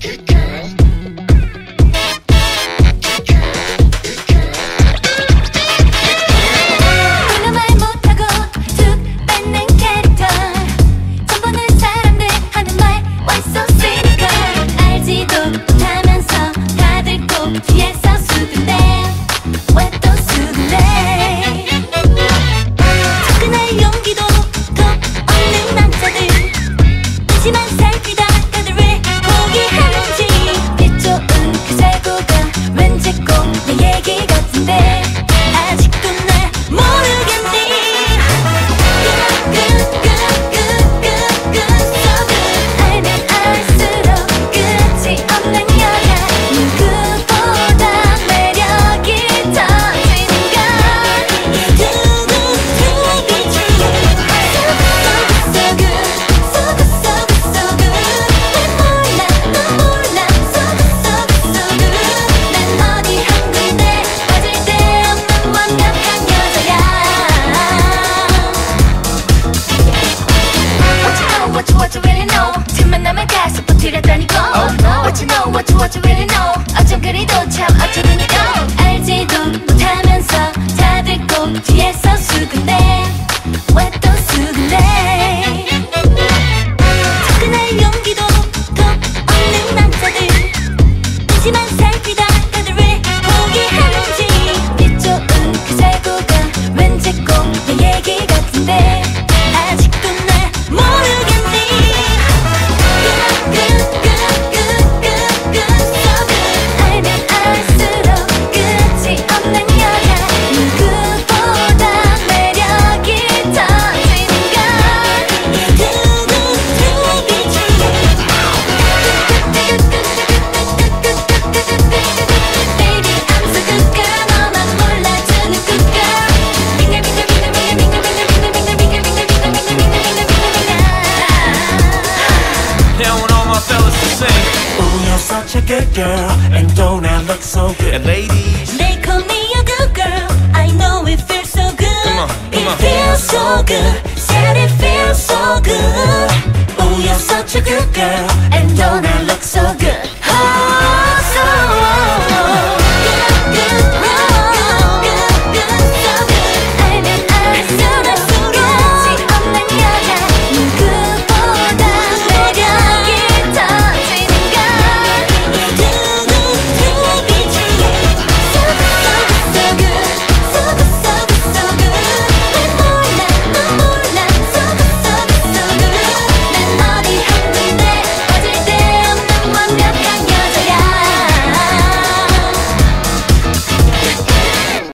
good girl. what you know, what you, what you really know 어쩜 그리도 참 such a good girl And don't I look so good. And ladies? They call me a good girl. I know it feels so good. Come on, come It on. feels so good. Said it feels so good. Oh, you're such a good girl And don't I look so good